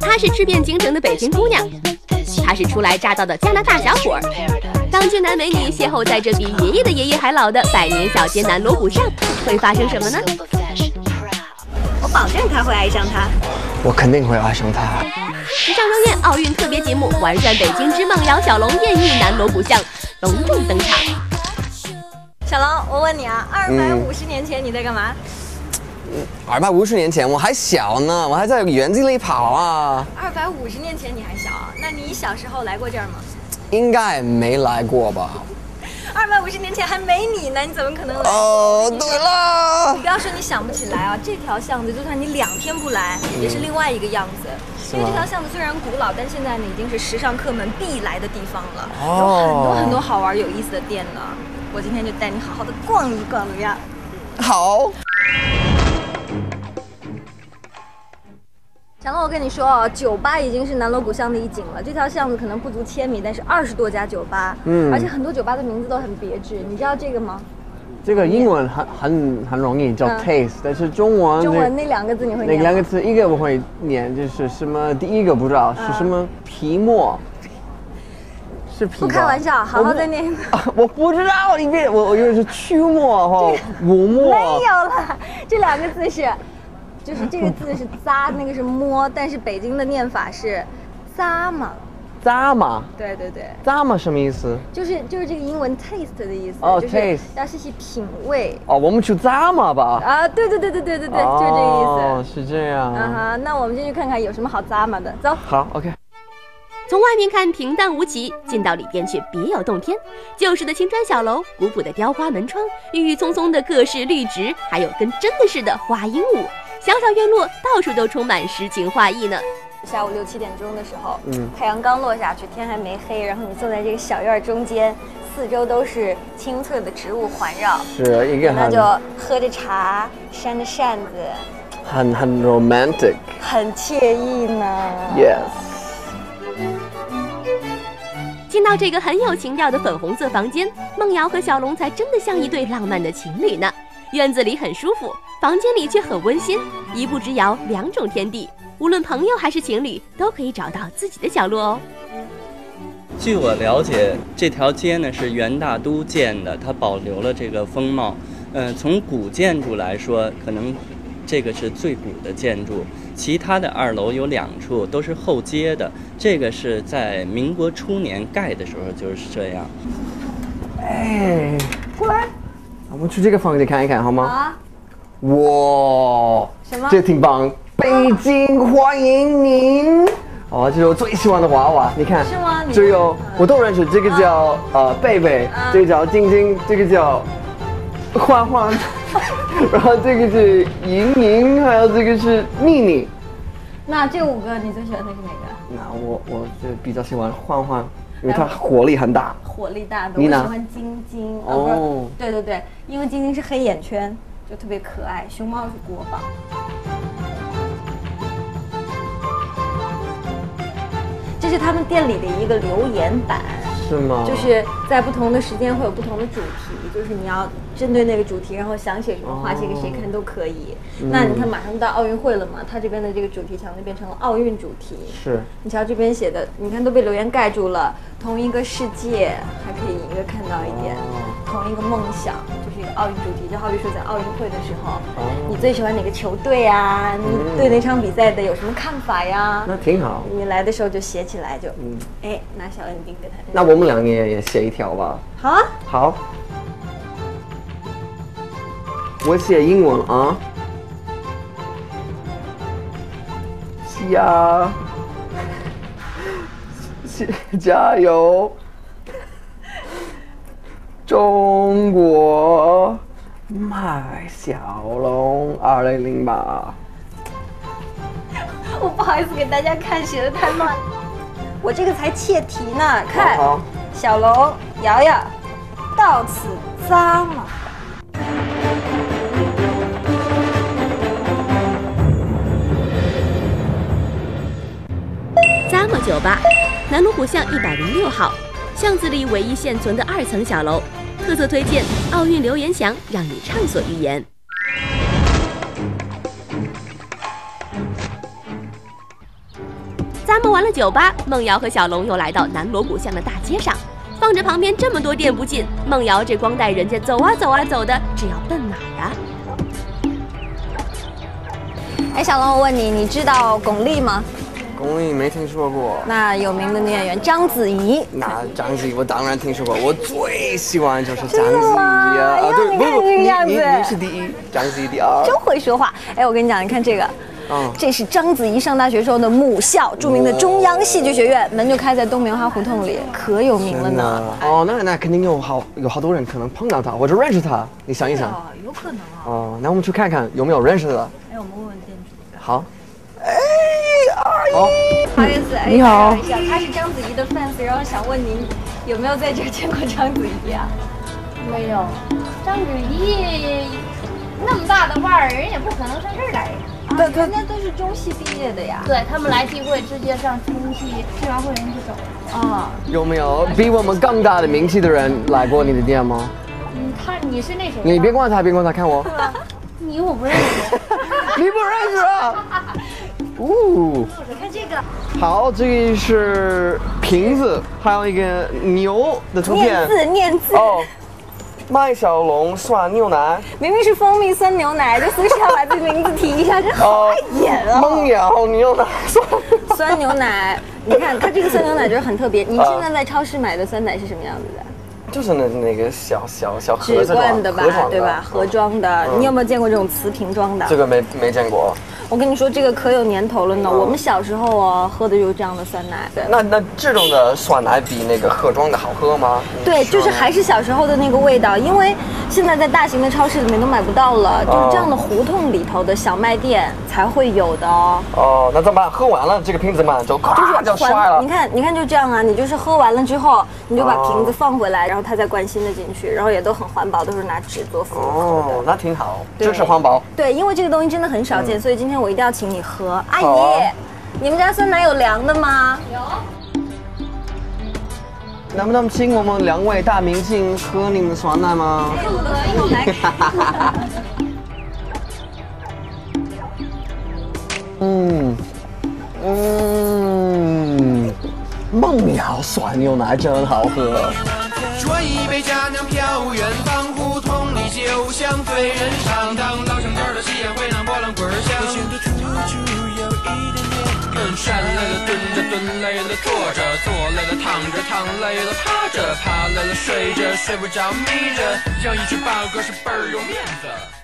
她是吃遍京城的北京姑娘，她是初来乍到的加拿大小伙儿。当俊男美女邂逅在这比爷爷的爷爷还老的百年小街南锣鼓巷，会发生什么呢？我保证他会爱上他。我肯定会爱上他。时尚荣苑奥运特别节目《玩转北京之梦姚小龙艳遇南锣鼓巷》隆重登场。小龙，我问你啊，二百五十年前你在干嘛？二百五十年前我还小呢，我还在园子里跑啊。二百五十年前你还小，那你小时候来过这儿吗？应该没来过吧？二百五十年前还没你呢，你怎么可能来？哦，对了，你不要说你想不起来啊，这条巷子就算你两天不来，也是另外一个样子。因为这条巷子虽然古老，但现在呢已经是时尚客们必来的地方了，有很多很多好玩有意思的店呢。我今天就带你好好的逛一逛，怎么样？好。小龙，我跟你说哦，酒吧已经是南锣鼓巷的一景了。这条巷子可能不足千米，但是二十多家酒吧，嗯，而且很多酒吧的名字都很别致。你知道这个吗？这个英文很很很容易叫 taste，但是中文中文那两个字你会念？那两个字一个我会念，就是什么？第一个不知道是什么皮沫，是皮。不开玩笑，好好再念。我不 知道，你别我我以为是曲沫哈，五沫。没有了，这两个字是。就是这个字是 咂，那个是摸，但是北京的念法是咂嘛，咂嘛，对对对，咂嘛什么意思？就是就是这个英文 taste 的意思，哦，taste，要细细品味。哦，我们去咂嘛吧。啊，对对对对对对对，就是这个意思。哦，是这样。啊哈，那我们进去看看有什么好咂嘛的，走。好，OK。从外面看平淡无奇，进到里边却别有洞天。旧式的青砖小楼，古朴的雕花门窗，郁郁葱葱的各式绿植，还有跟真的似的花鹦鹉。小小院落到处都充满诗情画意呢。下午六七点钟的时候，嗯，太阳刚落下去，天还没黑，然后你坐在这个小院中间，四周都是青翠的植物环绕，是一个那就喝着茶，扇着扇子，很很 romantic，很惬意呢。Yes。进到这个很有情调的粉红色房间，梦瑶和小龙才真的像一对浪漫的情侣呢。院子里很舒服，房间里却很温馨，一步之遥，两种天地。无论朋友还是情侣，都可以找到自己的角落哦。据我了解，这条街呢是元大都建的，它保留了这个风貌。嗯，从古建筑来说，可能这个是最古的建筑。其他的二楼有两处都是后街的，这个是在民国初年盖的时候就是这样。哎，过来。我们去这个房间看一看好吗？啊！哇，什么？这挺棒！北京欢迎您！哦，这是我最喜欢的娃娃，你看。是吗？这有我都认识，这个叫呃贝贝，这个叫晶晶，这个叫欢欢，然后这个是莹莹，还有这个是妮妮。那这五个你最喜欢的是哪个？那我我就比较喜欢欢欢。因为它火力很大，火力大的。我喜欢晶晶哦，对对对，因为晶晶是黑眼圈，就特别可爱。熊猫是国宝，这是他们店里的一个留言板，是吗？就是在不同的时间会有不同的主题，就是你要。针对那个主题，然后想写什么话写给谁看都可以。那你看，马上到奥运会了嘛，他这边的这个主题墙就变成了奥运主题。是，你瞧这边写的，你看都被留言盖住了。同一个世界，还可以隐约看到一点。同一个梦想，奥运主题。就好比说在奥运会的时候，你最喜欢哪个球队啊？你对那场比赛的有什么看法呀？那挺好。你来的时候就写起来，就嗯，哎，拿小恩丁给他。那我们两个也写一条吧。好啊。好。我写英文啊，加，加油，中国卖小龙二零零八。我不好意思给大家看，写的太慢。我这个才切题呢，看小龙瑶瑶到此扎嘛。酒吧，南锣鼓巷一百零六号，巷子里唯一现存的二层小楼，特色推荐奥运留言墙，让你畅所欲言。咱们完了酒吧，梦瑶和小龙又来到南锣鼓巷的大街上，放着旁边这么多店不进，梦瑶这光带人家走啊走啊走的，这要奔哪儿啊？哎，小龙，我问你，你知道巩俐吗？巩俐没听说过。那有名的女演员章子怡。那章子怡我当然听说过，我最喜欢就是章子怡啊！啊，对，不不，你你你是第一，章子怡第二。真会说话！哎，我跟你讲，你看这个，嗯，这是章子怡上大学时候的母校，著名的中央戏剧学院，门就开在东棉花胡同里，可有名了呢。哦，那那肯定有好有好多人可能碰到他或者认识他，你想一想。哦有可能啊。哦，那我们去看看有没有认识的。哎，我们问问店主。好。哎，阿姨，不好意思，你好，他是章子怡的 fans，然后想问您有没有在这见过章子怡啊？没有，章子怡那么大的腕儿，人也不可能上这儿来。对，人家都是中戏毕业的呀。对他们来聚会，直接上中戏，聚完会人就走了。啊，有没有比我们更大的名气的人来过你的店吗？嗯，他你是那谁？你别管他，别管他，看我。你我不认识。你不认识啊？哦，你看这个，好，这个是瓶子，还有一个牛的图片。念字，念字。哦，麦小龙酸牛奶。明明是蜂蜜酸牛奶，就随时要把这名字提一下，真好演啊！梦瑶牛奶酸酸牛奶，你看它这个酸牛奶就是很特别。你现在在超市买的酸奶是什么样子的？就是那那个小小小盒子的吧，对吧？盒装的。你有没有见过这种瓷瓶装的？这个没没见过。我跟你说，这个可有年头了呢。我们小时候哦，喝的就是这样的酸奶。那那这种的酸奶比那个盒装的好喝吗？对，就是还是小时候的那个味道。因为现在在大型的超市里面都买不到了，就是这样的胡同里头的小卖店才会有的哦。哦，那怎么办？喝完了这个瓶子嘛，就咵就摔了。你看，你看就这样啊。你就是喝完了之后，你就把瓶子放回来，然后它再灌新的进去，然后也都很环保，都是拿纸做封口的。哦，那挺好，支持环保。对，因为这个东西真的很少见，所以今天我一定要请你喝。阿姨，你们家酸奶有凉的吗？有。能不能请我们两位大明星喝你们的酸奶吗？可 以，来。嗯嗯，梦瑶酸牛奶真好喝。端一杯佳酿飘远方，站累了蹲着，蹲累了坐着，坐累了躺着，躺累了趴着，趴累了睡着，睡不着眯着，养一群八哥是倍儿有面子。